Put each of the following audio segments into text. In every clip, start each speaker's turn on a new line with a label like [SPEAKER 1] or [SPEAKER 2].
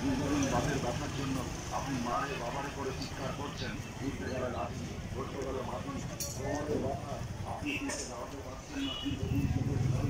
[SPEAKER 1] দীর্ঘদিন বাপের ব্যথার জন্য আপনি মারে বাবারে করে চিৎকার করছেন, ঘুরতে গেলে লাঠি ধরতে গেলে মাটি আপনি চোখের জল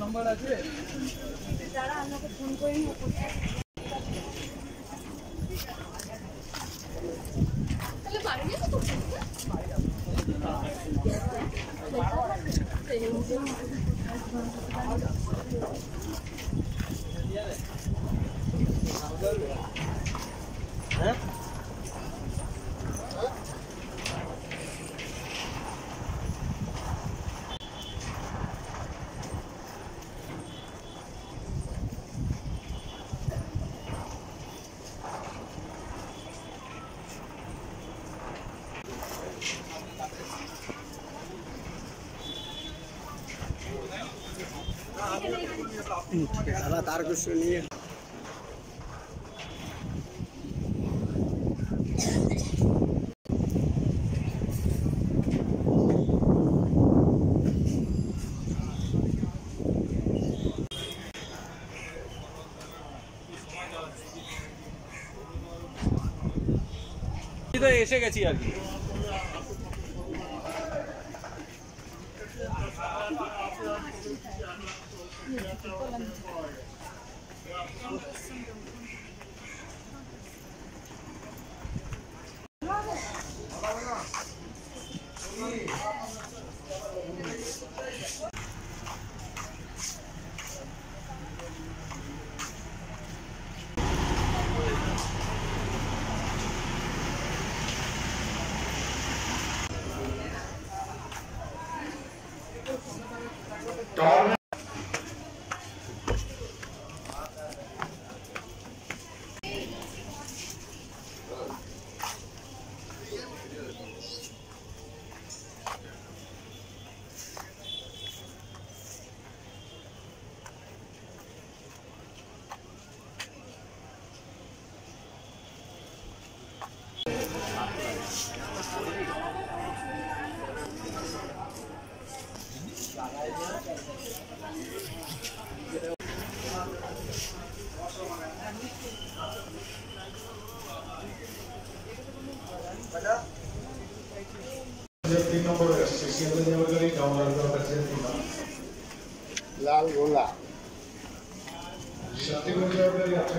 [SPEAKER 2] এদিকটা আসো ইয়ে
[SPEAKER 3] যারা আমাকে ফোন করে নিয়ে করছে তাহলে বাড়ি যেতে তো
[SPEAKER 2] দাদা তার কিছু নিয়ে
[SPEAKER 4] তো এসে গেছি আর কি
[SPEAKER 5] টাওয়ারম্যান
[SPEAKER 1] Don't
[SPEAKER 6] লাল গোলা
[SPEAKER 1] শান্তিপুর যাওয়ার গেলে আপনি